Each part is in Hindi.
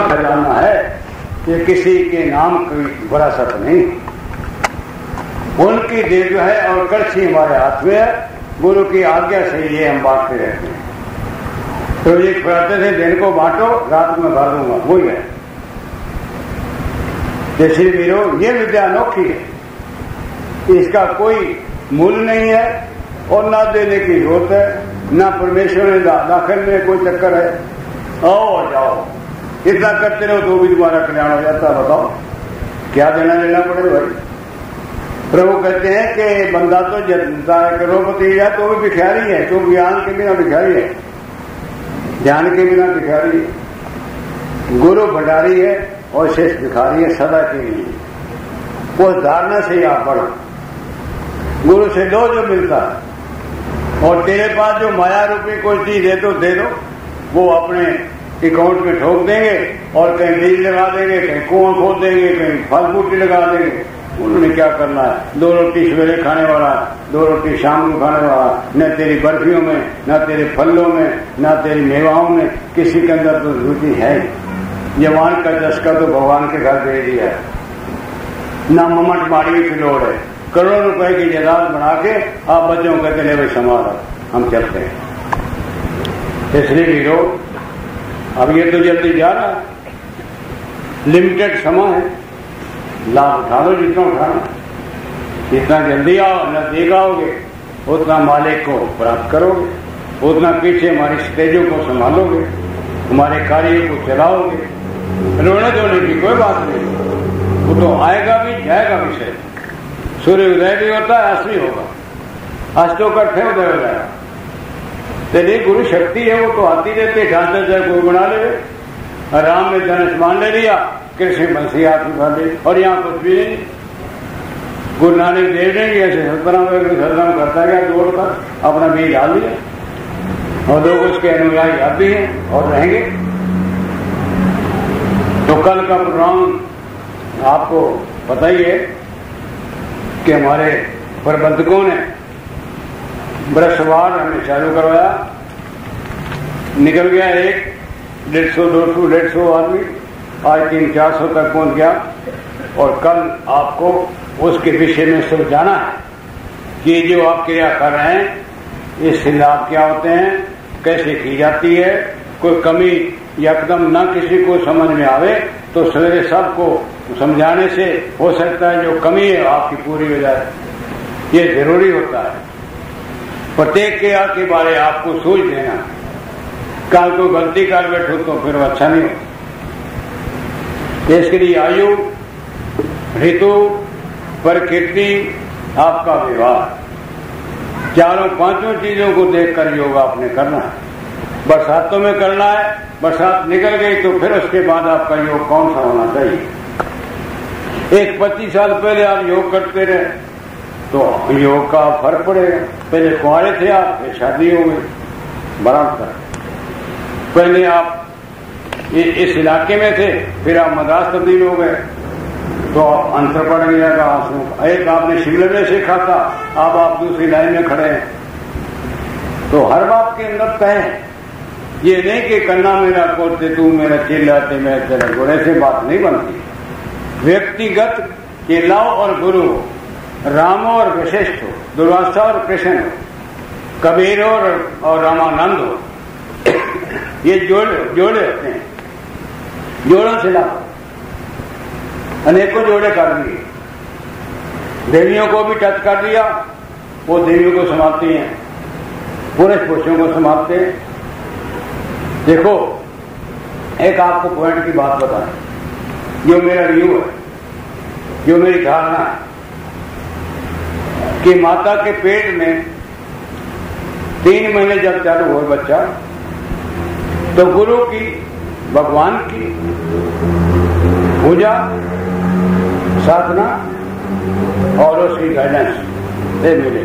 जानना है कि किसी के नाम की विरासत नहीं। उनकी देव है और कड़छी हमारे हाथ में है। गुरु की आज्ञा से ये हम बांटते रहते हैं। तो ये कहते थे दिन को बांटो, रात में भर दूँगा। वही है। जैसे वीरो, ये विद्या अनोखी है। इसका कोई मूल नहीं है और ना देने की ज़रूरत है, ना परमेश्वर ने दाखिल में कोई चक्कर है। आओ जाओ। इतना करते रहो तो भी तुम्हारा कल्याण हो जाता बताओ। क्या देना लेना पड़े भाई? प्रभु कहते हैं कि बंदा तो जनता करोड़पति है तो भी भिखारी है तो ज्ञान के बिना भिखारी है। ज्ञान के बिना भिखारी है। गुरु भंडारी है और शेष भिखारी है सदा के लिए। उस धारणा से ही आप बढ़ो। गुरु से दो जो मिलता है। और तेरे पास जो माया रूपी कोई चीज़ है तो दे दो, वो अपने अकाउंट में ठोक देंगे और कहीं बीज लगा देंगे, कहीं कुआँ खोद देंगे, कहीं फल बूटी लगा देंगे। उन्होंने क्या करना है? दो रोटी सवेरे खाने वाला दो रोटी शाम को खाने वाला न तेरी बर्फियों में, न तेरे फलों में, न तेरी मेवाओं में किसी के अंदर तो रुचि है जवान का चस्का तो भगवान के घर दे दिया है। न ममट माड़ी की लोड़ है। करोड़ रुपए की जायदाद बना के आप बच्चों कहते हैं भाई संभाल, हम चलते हैं। इसलिए वीरो अब ये तो जल्दी जा रहा है। लिमिटेड समय है। लाभ उठा लो जितना उठाना जितना जल्दी आओ नज़दीक आओगे उतना मालिक को प्राप्त करोगे, उतना पीछे हमारी स्टेजों को संभालोगे, हमारे कार्य को चलाओगे। रोने धोने की कोई बात नहीं। वो तो आएगा भी, जाएगा भी सूर्य उदय भी होता है भी होगा। अस्त होकर फिर उदय हो। जाएगा तेरी गुरु शक्ति है, वो तो आती रहती है ढांचे चाहे कोई बना ले। राम ने धनुष मान ले लिया, कृष्ण बंसी हाथ और यहाँ कुछ भी नहीं। गुरु नानक देव ने भी ऐसे सतराम सतराम करता गया दौड़कर अपना बीज डाल दिया। और लोग उसके अनुयायी अब भी हैं और रहेंगे। तो कल का प्रोग्राम आपको पता ही है कि हमारे प्रबंधकों ने बरसवार हमें चालू करवाया। निकल गया एक, डेढ़ सौ, दो सौ, डेढ़ सौ आदमी, आज तीन, चार सौ तक पहुँच गया। और कल आपको उसके विषय में समझाना है कि जो आप क्रिया कर रहे हैं इससे लाभ क्या होते हैं, कैसे की जाती है, कोई कमी यकदम न किसी को समझ में आवे तो सवेरे सबको समझाने से हो सकता है जो कमी है, आपकी पूरी हो जाए। ये ज़रूरी होता है। प्रत्येक क्रिया के बारे आपको सोच देना कल को गलती कर बैठो तो फिर अच्छा नहीं हो इसके लिए आयु, ऋतु प्रकृति आपका व्यवहार। चारों पाँचों चीज़ों को देखकर योग आपने करना है। बरसातों में करना है, बरसात निकल गई तो फिर उसके बाद आपका योग कौन सा होना चाहिए? एक पच्चीस साल पहले आप योग करते रहे। तो योग का फ़र्क पड़ेगा। पहले कुआरे थे आप, फिर शादी हो गई। बराबर पहले आप इस इलाके में थे, फिर आप मद्रास तब्दील हो गए। तो आप अंतर पड़ गया का आँसू। एक आपने शिमले में सीखा था, अब आप दूसरी लाइन में खड़े हैं। तो हर बात के अंदर तय है। ये नहीं कि कन्ना मेरा कोते तू मेरा चिल्लाते मैं तेरा गुड़े से बात नहीं बनती। व्यक्तिगत चिल्लाओ और गुरु रामो और वशिष्ठ हो दुर्वासा और कृष्ण हो कबीर और, और रामानंद हो। ये जोड़े जोड़े होते हैं। जोड़ों से लाओ। अनेकों जोड़े कर दिए। देवियों को भी टच कर दिया। वो देवियों को समाप्ति हैं। पुरुष पुरुषों को संभालते हैं। देखो एक आपको पॉइंट की बात बताएँ जो मेरा व्यू है जो मेरी धारणा है कि माता के पेट में तीन महीने जब चालू हो बच्चा तो गुरु की, भगवान की पूजा, साधना और उसकी गाइडेंस से मिले।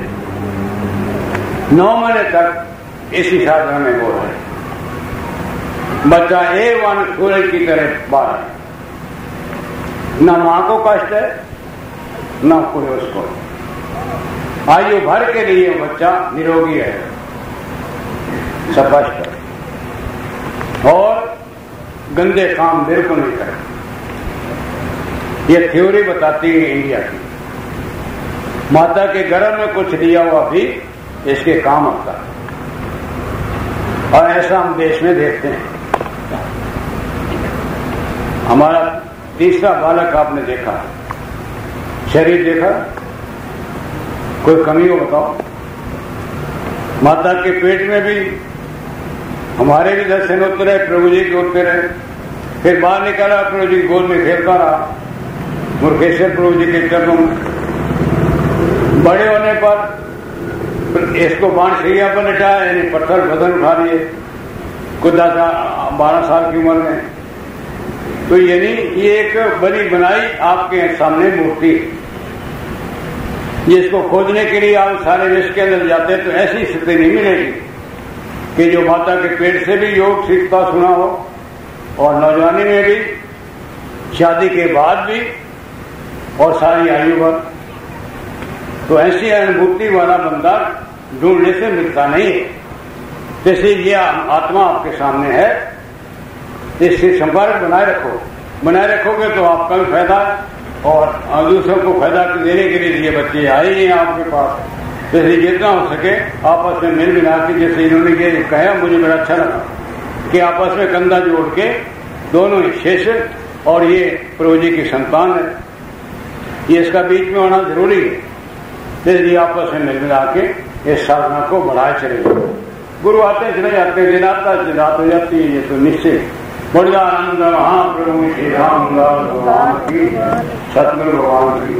नौ महीने तक इसी साधना में वो है बच्चा ए वन सूरज की तरह बाहर न माँ को कष्ट है, न कोई उसको। आयु भर के लिए बच्चा निरोगी है। स्पष्ट। और गंदे काम बिल्कुल नहीं करें ये थ्योरी बताती है इंडिया की। माता के गर्भ में कुछ दिया हुआ भी इसके काम आता है। और ऐसा हम देश में देखते हैं। हमारा तीसरा बालक आपने देखा। शरीर देखा? कोई कमी हो बताओ। माता के पेट में भी हमारे भी दर्शन होते रहे, प्रभु जी के होते रहे। फिर बाहर निकाला, प्रभु जी गोद में खेलता रहा। मुर्खेश्वर प्रभु जी के चरणों बड़े होने पर इसको बाणशैया पर लिटाया यानी पत्थर बदन उठा लिए था बारह साल की उम्र में। तो यानी ये एक बनी बनाई आपके सामने मूर्ति जिसको खोजने के लिए आप सारे विश्व के अंदर जाते हैं तो ऐसी स्थिति नहीं मिलेगी कि जो माता के पेट से भी योग सीखता सुना हो और नौजवानी में भी, शादी के बाद भी, और सारी आयु भर तो ऐसी अनुभूति वाला बंदा ढूँढने से मिलता नहीं है। जैसे ये आत्मा आपके सामने है, इससे संपर्क बनाए रखो। बनाए रखोगे तो आपका भी फ़ायदा। और दूसरों को फ़ायदा देने के लिए बच्चे आए ही आपके पास। जैसे जितना हो सके आपस में मिल मिला के, जैसे इन्होंने ये कहा, मुझे बड़ा अच्छा लगा कि आपस में कंधा जोड़ के दोनों ही शेष और ये प्रभु जी की संतान है। ये इसका बीच में होना ज़रूरी है। जैसे आपस में मिल मिला के इस साधना को बढ़ाए चले गुरु आते चले जाते हैं दिन आता हो जाती है, ये तो निश्चित बड़ियानंद महाप्रभु श्री राम भगवान की सतगुरु भगवान की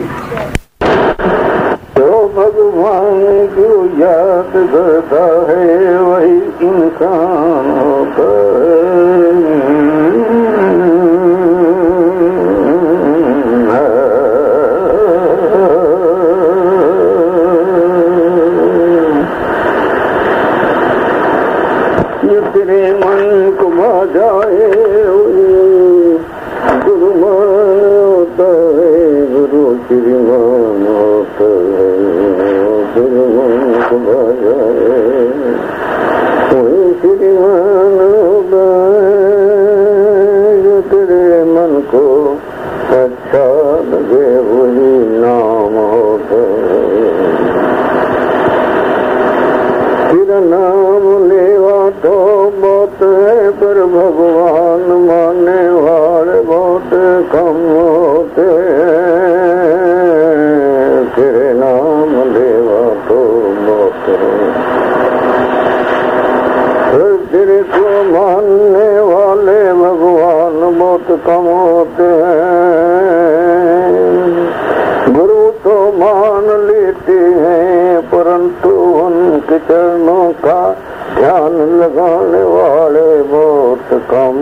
तो भगवान को याद करता है वही इंसान होता को अच्छा लगे वही नाम हो तेरा नाम लेवा तो बहुत है पर भगवान बहुत कम होते हैं। गुरु तो मान लेते हैं, परंतु उनके चरणों का ध्यान लगाने वाले बहुत कम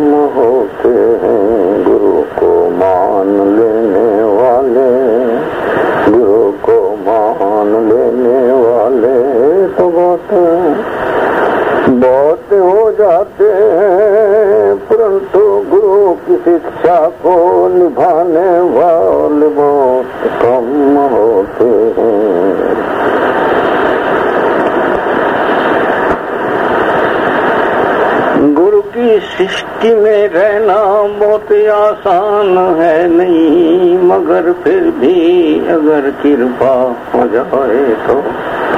सृष्टि में रहना बहुत आसान है नहीं, मगर फिर भी अगर कृपा हो जाए तो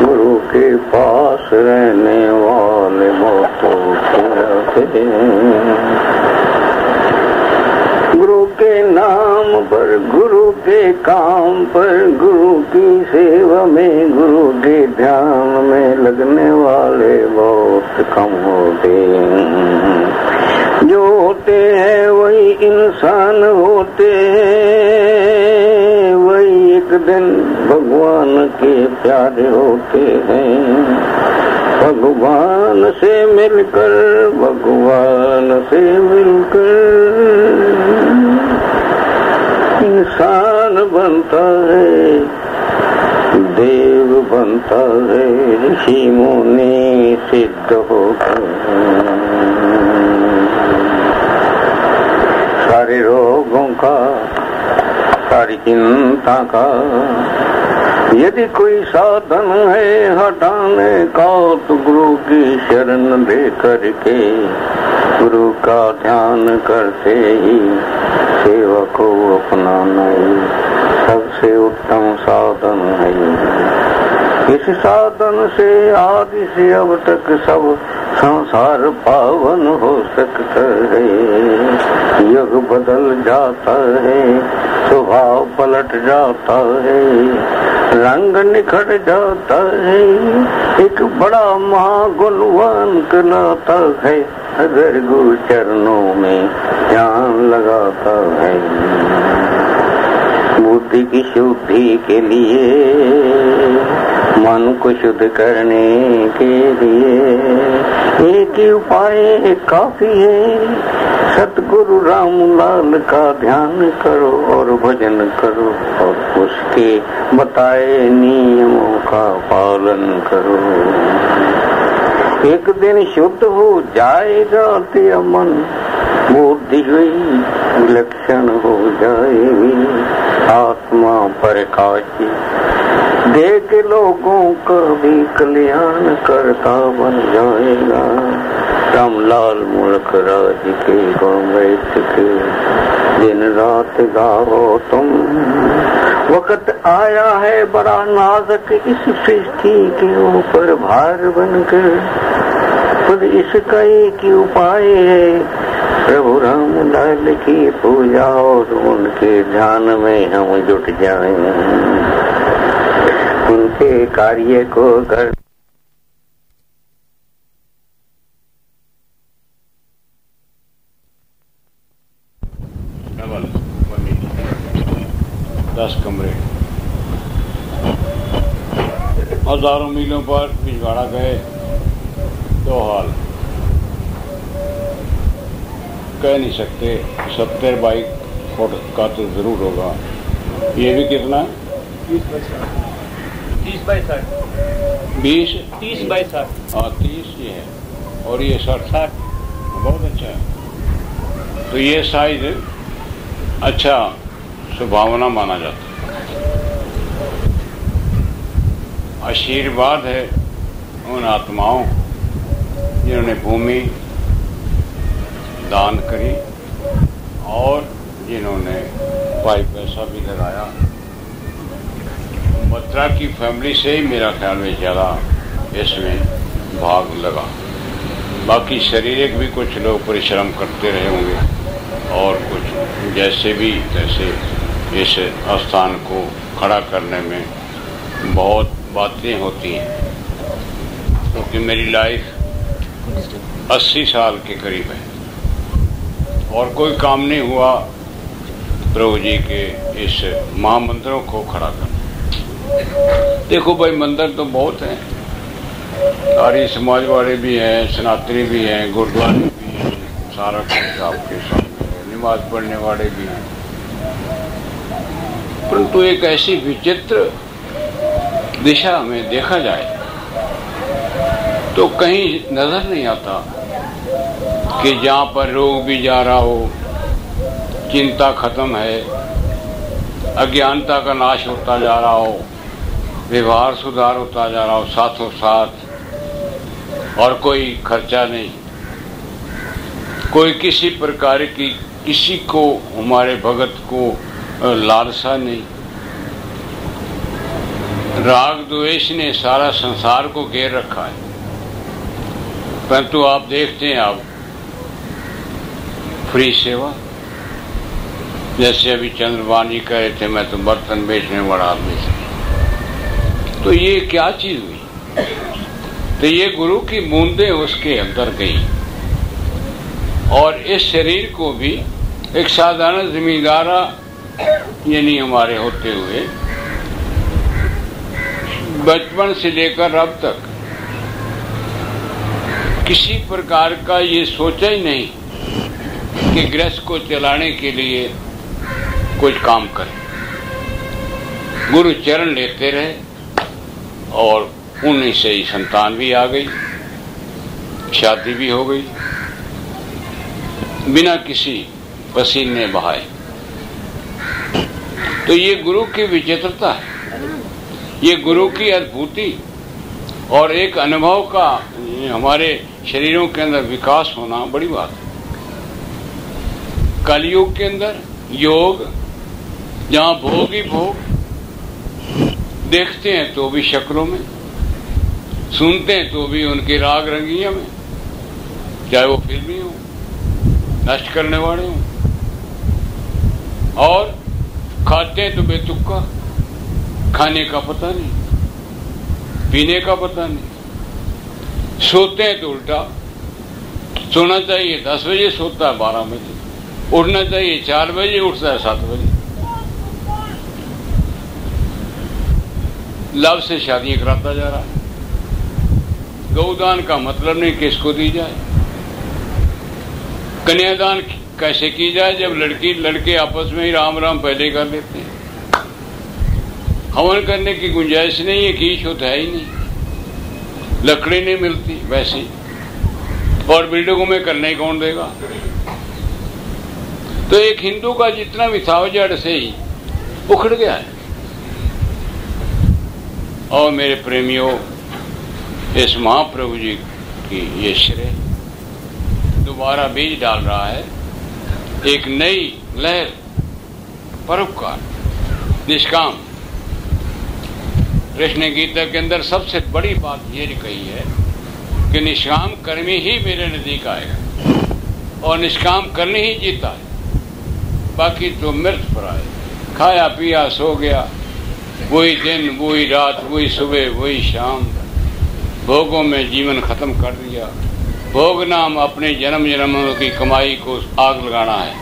गुरु के पास रहने वाले बहुत होते गुरु के नाम पर, गुरु के काम पर, गुरु की सेवा में, गुरु के ध्यान में लगने वाले बहुत कम होते हैं। जो होते हैं वही इंसान होते हैं। वही एक दिन भगवान के प्यारे होते हैं। भगवान से मिलकर भगवान से मिलकर इंसान बनता है देव बनता है ऋषि मुनि सिद्ध होकर सारे रोगों का, सारी चिंता का। यदि कोई साधन है हटाने का तो गुरु की शरण दे करके गुरु का ध्यान करते ही सेवा को अपनाना ही सबसे उत्तम साधन है। इस साधन से आदि से अब तक सब संसार पावन हो सकता है, युग बदल जाता है, स्वभाव पलट जाता है, रंग निखट जाता है, एक बड़ा महागुणवान कहलाता है, अगर गुरु चरणों में ध्यान लगाता है। बुद्धि की शुद्धि के लिए मन को शुद्ध करने के लिए। एक ही उपाय काफ़ी है। सतगुरु रामलाल का ध्यान करो और भजन करो और उसके बताए नियमों का पालन करो। एक दिन शुद्ध हो जाएगा तेरा मन। बुद्धि विलक्षण हो जाएगी आत्मा प्रकाशी देख लोगों का भी कल्याण करता बन जाएगा। रामलाल मुल्क राज के गुण के। दिन रात गाओ तुम। वक्त आया है बड़ा नाजक इस सृष्टि के ऊपर भार बनकर। खुद इसका एक उपाय है। प्रभु राम लाल की पूजा और उनके ध्यान में हम जुट जाएँ। उनके कार्य को कर दस कमरे। हज़ारों मीलों पर पिछवाड़ा गए, दो हाल। कह नहीं सकते। सत्तर बाइक फुट का तो ज़रूर होगा। ये भी कितना? तीस बाई साठ। बीस? तीस बाई साठ। हाँ तीस ये है। और ये साठ? साठ। बहुत अच्छा है। तो ये साइज़ अच्छा सुभावना माना जाता है। आशीर्वाद है उन आत्माओं जिन्होंने भूमि दान करी और जिन्होंने भाई पैसा भी लगाया। मथुरा की फैमिली से ही मेरा ख्याल में ज़्यादा इसमें भाग लगा। बाकी शारीरिक भी कुछ लोग परिश्रम करते रहे होंगे और कुछ जैसे भी तैसे इस स्थान को खड़ा करने में बहुत बातें होती हैं। क्योंकि तो मेरी लाइफ 80 साल के करीब है। और कोई काम नहीं हुआ, प्रभु जी के इस महामंत्रों को खड़ा करना। देखो भाई, मंदिर तो बहुत हैं। आर्य समाज वाले भी हैं, सनातनी भी हैं, गुरुद्वारे भी हैं, सारा कुछ आपके सामने नमाज़ पढ़ने वाले भी हैं। परंतु एक ऐसी विचित्र दिशा में देखा जाए तो कहीं नज़र नहीं आता कि जहाँ पर रोग भी जा रहा हो, चिंता खत्म है, अज्ञानता का नाश होता जा रहा हो, व्यवहार सुधार होता जा रहा हो, साथों साथ, और कोई खर्चा नहीं। कोई किसी प्रकार की, किसी को, हमारे भगत को लालसा नहीं। राग द्वेष ने सारा संसार को घेर रखा है। परंतु आप देखते हैं, आप फ्री सेवा। जैसे अभी चंद्रवानी कह थे, मैं तो बर्तन बेचने वाला आदमी था। तो ये क्या चीज़ हुई? तो ये गुरु की बूंदे उसके अंदर गई। और इस शरीर को भी एक साधारण जिम्मेदारा यानी हमारे होते हुए, बचपन से लेकर अब तक, किसी प्रकार का ये सोचा ही नहीं कि गृहस्थ को चलाने के लिए कुछ काम करें। गुरु चरण लेते रहे और उन्हीं से ही संतान भी आ गई, शादी भी हो गई। बिना किसी पसीने बहाए। तो ये गुरु की विचित्रता है। ये गुरु की अद्भुति और एक अनुभव का हमारे शरीरों के अंदर विकास होना बड़ी बात है। कलयुग के अंदर, योग, जहाँ भोग ही भोग, देखते हैं तो भी शक्लों में, सुनते हैं तो भी उनके राग रंगिया में, चाहे वो फिल्मी हो, नष्ट करने वाले हो। और खाते हैं तो बेतुक्का, खाने का पता नहीं, पीने का पता नहीं। सोते हैं तो उल्टा, सोना चाहिए, दस बजे सोता है, बारह बजे। उठना चाहिए, चार बजे उठता है, सात बजे। लव से शादियाँ कराता जा रहा है। गौदान का मतलब नहीं किसको दी जाए। कन्यादान कैसे की जाए जब लड़की लड़के आपस में ही राम राम पहले कर लेते हैं? हवन करने की गुंजाइश नहीं है, कीच होता है ही नहीं। लकड़ी नहीं मिलती, वैसी और बिल्डिंगों में करने कौन देगा? तो एक हिंदू का जितना भी था जड़ से ही उखड़ गया है। और मेरे प्रेमियों, इस महाप्रभु जी की ये श्रेय दोबारा बीज डाल रहा है। एक नई लहर, परोपकार, निष्काम। कृष्ण गीता के अंदर सबसे बड़ी बात ये कही है कि निष्काम कर्मी ही मेरे नज़दीक आएगा और निष्काम करने ही जीता है। बाकी तो मृत पर आए खाया, पिया, सो गया। वही दिन, वही रात, वही सुबह, वही शाम। भोगों में जीवन खत्म कर दिया। भोग नाम अपने जन्म जन्मों की कमाई को आग लगाना है।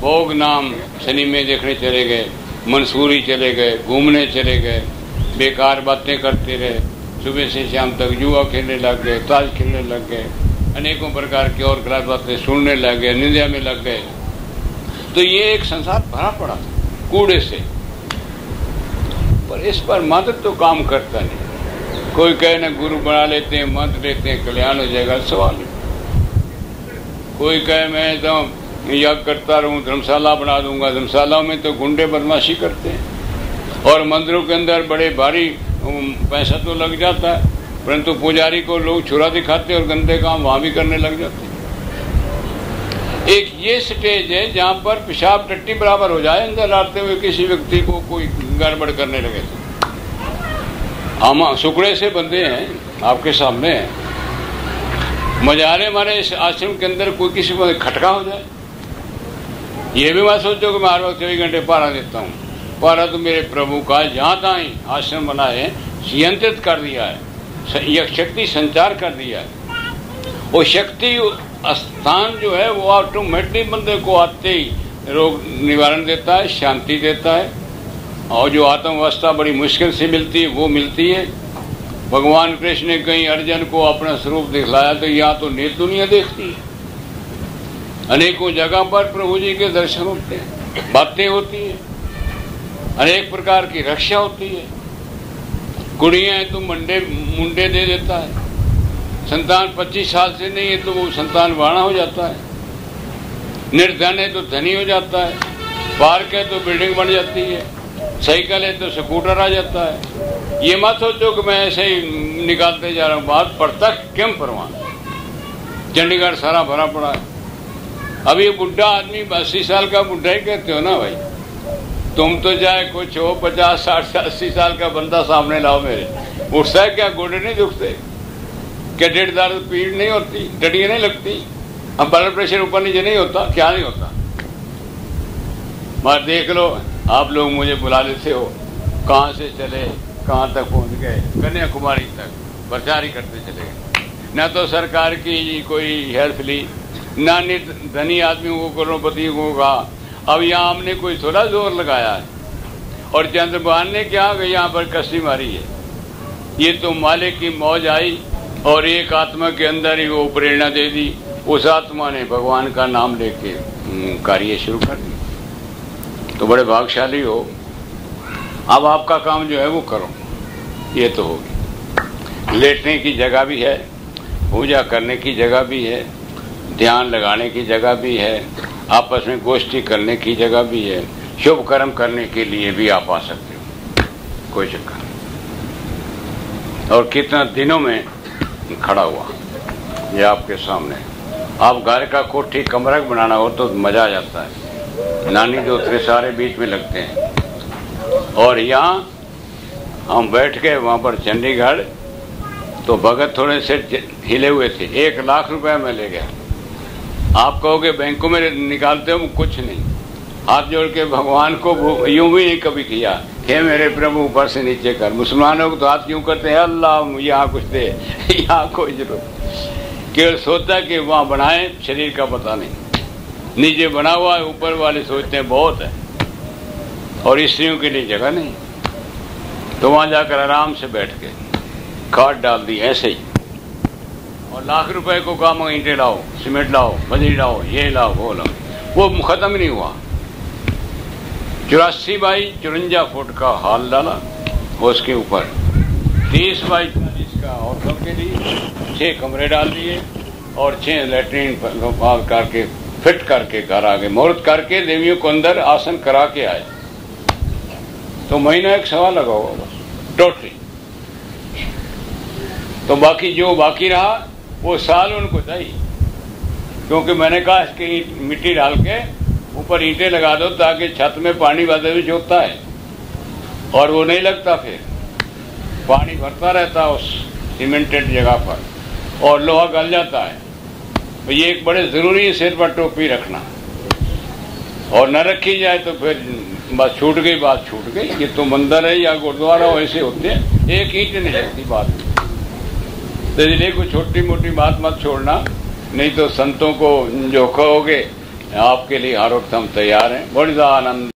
भोग नाम सिनेमे देखने चले गए, मंसूरी चले गए, घूमने चले गए, बेकार बातें करते रहे। सुबह से शाम तक जुआ खेलने लग गए ताज खेलने लग गए, अनेकों प्रकार की और गलत बातें सुनने लग गए निंदा में लग गए। तो ये एक संसार भरा पड़ा था, कूड़े से। पर इस पर मंत्र तो काम करता नहीं। कोई कहे ना, गुरु बना लेते हैं, मंत्र लेते हैं, कल्याण हो जाएगा, सवाल कोई कहे, मैं तो यज्ञ करता रहूँ, धर्मशाला बना दूँगा। धर्मशालाओं में तो गुंडे बदमाशी करते हैं। और मंदिरों के अंदर बड़े भारी पैसा तो लग जाता है। परंतु पुजारी को लोग छुरा दिखाते और गंदे काम वहाँ भी करने लग जाते एक ये स्टेज है जहाँ पर पेशाब टट्टी बराबर हो जाए, अंदर आते हुए किसी व्यक्ति को कोई गड़बड़ करने लगे। तो हम सुकड़े से बंदे हैं, आपके सामने मजारे हमारे इस आश्रम के अंदर कोई किसी को खटका हो जाए। ये भी मैं सोचो कि मैं हर वक्त चौबीस घंटे पारा देता हूँ। पारा तो मेरे प्रभु का जहाँ तहाँ आश्रम बनाए नियंत्रित कर दिया है शक्ति संचार कर दिया है। वो शक्ति स्थान जो है, वो ऑटोमेटिक बंदे को आते ही रोग निवारण देता है, शांति देता है। और जो आत्म अवस्था बड़ी मुश्किल से मिलती है, वो मिलती है। भगवान कृष्ण ने कहीं अर्जुन को अपना स्वरूप दिखलाया तो यहाँ तो नेत दुनिया देखती है। अनेकों जगह पर प्रभु जी के दर्शन होते हैं, बातें होती है, अनेक प्रकार की रक्षा होती है। कुड़िया तो मंडे, मुंडे दे देता है। संतान 25 साल से नहीं है तो वो संतान वाणा हो जाता है। निर्धन है तो धनी हो जाता है। पार्क है तो बिल्डिंग बन जाती है। साइकिल है तो स्कूटर आ जाता है। ये मत सोचो कि मैं ऐसे ही निकालते जा रहा हूँ। बात प्रत्यक्ष क्यों परवान? चंडीगढ़ सारा भरा पड़ा है। ये बुढ़ा आदमी अस्सी साल का बुढ़ा ही कहते हो ना भाई? तुम तो चाहे कुछ हो, पचास, साठ, अस्सी साल का बंदा सामने लाओ मेरे। उठता है क्या? गोडे नहीं दुखते? क्या डेढ़ दर्द पीड़ नहीं होती डटिया नहीं लगती। अब ब्लड प्रेशर ऊपर नीचे नहीं होता, क्या नहीं होता? मगर देख लो, आप लोग मुझे बुला लेते हो। कहाँ से चले, कहाँ तक पहुँच गए? कन्याकुमारी तक। प्रचार ही करते चले गए। न तो सरकार की कोई हेल्प ली, ना धनी आदमी को, करोड़पति को अब यहाँ हमने कोई थोड़ा ज़ोर लगाया है। और चंद्रभान ने क्या, यहाँ पर कसी मारी है। ये तो मालिक की मौज आई। और एक आत्मा के अंदर ही वो प्रेरणा दे दी, उस आत्मा ने भगवान का नाम लेके कार्य शुरू कर दिया। तो बड़े भागशाली हो। अब आपका काम जो है वो करो। ये तो होगी लेटने की जगह भी है, पूजा करने की जगह भी है, ध्यान लगाने की जगह भी है, आपस में गोष्ठी करने की जगह भी है, शुभ कर्म करने के लिए भी आप आ सकते हो। कोई चक्कर नहीं। और कितना दिनों में खड़ा हुआ। ये आपके सामने। आप घर का कोठी कमरा बनाना हो तो मज़ा आ जाता है। नानी जो सारे बीच में लगते हैं। और यहाँ हम बैठ गए वहाँ पर चंडीगढ़ तो भगत थोड़े से हिले हुए थे। एक लाख रुपया मैं ले गया। आप कहोगे, बैंकों में निकालते हो, कुछ नहीं। हाथ जोड़ के भगवान को यूँ भी नहीं कभी किया। हे मेरे प्रभु, ऊपर से नीचे कर। मुसलमानों को तो हाथ क्यों करते हैं? अल्लाह यहाँ कुछ दे। यहाँ कोई ज़रूरत केवल सोचता कि वहाँ बनाए, शरीर का पता नहीं। नीचे बना हुआ है, ऊपर वाले सोचते हैं, बहुत है। और स्त्रियों के लिए जगह नहीं। तो वहाँ जाकर आराम से बैठ के खाद डाल दी, ऐसे ही। और लाख रुपए को काम ईंटे लाओ, सीमेंट लाओ बजरी लाओ, ये लाओ, वो लाओ। वो खत्म नहीं हुआ। चौरासी बाई चुरंजा फुट का हाल डाला, उसके ऊपर। तीस बाई चालीस का औरतों के लिए, छह कमरे डाल दिए और छह लेटरिन करके, फिट करके घर आ गए। मुहूर्त करके देवियों को अंदर आसन करा के आए। तो महीना एक सवा लगा हुआ बस, टोटली। तो बाकी जो बाकी रहा, वो साल उनको चाहिए क्योंकि मैंने कहा इसकी मिट्टी डाल के ऊपर ईंटें लगा दो ताकि छत में पानी भी होता है। और वो नहीं लगता फिर। पानी भरता रहता उस सीमेंटेड जगह पर और लोहा गल जाता है। तो ये एक बड़े ज़रूरी है सिर पर टोपी रखना। और न रखी जाए तो फिर बस छूट गई, बात छूट गई। ये तो मंदिर है या गुरुद्वारा हो, ऐसे होते हैं। एक ईंट नहीं लगती बात। तो इसलिए कोई छोटी मोटी बात मत छोड़ना। नहीं तो संतों को जोखा हो कहोगे आपके लिए हर वक्त हम तैयार हैं। बड़ी आनंद।